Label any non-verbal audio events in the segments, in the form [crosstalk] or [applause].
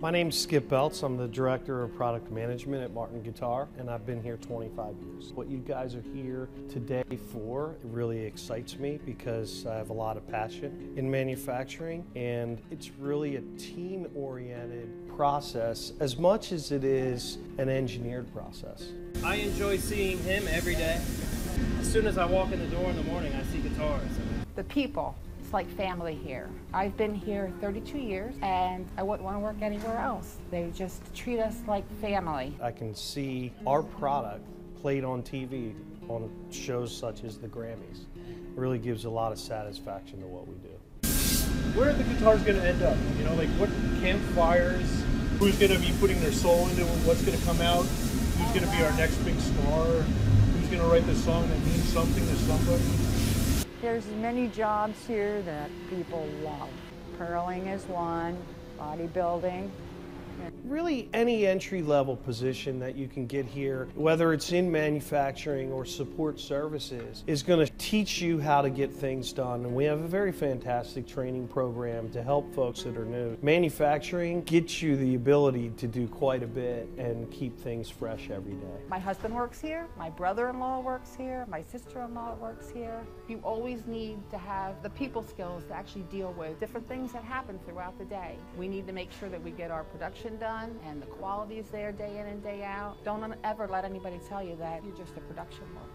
My name's Skip Belts. I'm the Director of Product Management at Martin Guitar, and I've been here 25 years. What you guys are here today for really excites me because I have a lot of passion in manufacturing, and it's really a team-oriented process as much as it is an engineered process. I enjoy seeing him every day. As soon as I walk in the door in the morning, I see guitars. The people it's like family here. I've been here 32 years and I wouldn't want to work anywhere else. They just treat us like family. I can see our product played on TV on shows such as the Grammys. It really gives a lot of satisfaction to what we do. Where are the guitars going to end up? You know, like what campfires? Who's going to be putting their soul into what's going to come out? Who's going to be our next big star? Who's going to write the song that means something to somebody? There's many jobs here that people love. Curling is one, bodybuilding, Really, any entry level position that you can get here, whether it's in manufacturing or support services, is going to teach you how to get things done. And we have a very fantastic training program to help folks that are new. Manufacturing gets you the ability to do quite a bit and keep things fresh every day. My husband works here, my brother in law works here, my sister in law works here. You always need to have the people skills to actually deal with different things that happen throughout the day. We need to make sure that we get our production done done and the quality is there day in and day out. Don't ever let anybody tell you that you're just a production worker.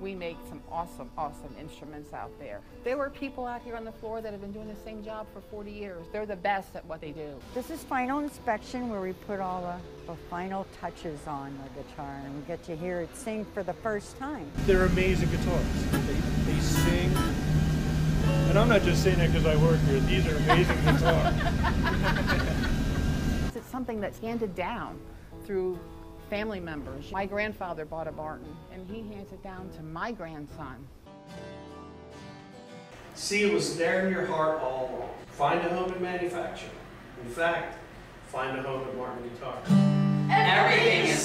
We make some awesome, awesome instruments out there. There were people out here on the floor that have been doing the same job for 40 years. They're the best at what they do. This is final inspection where we put all the, the final touches on the guitar and we get to hear it sing for the first time. They're amazing guitars. They, they sing. And I'm not just saying that because I work here. These are amazing guitars. [laughs] something that's handed down through family members. My grandfather bought a Martin, and he hands it down to my grandson. See, it was there in your heart all along. Find a home in manufacturing. In fact, find a home at Martin Guitar. Everything is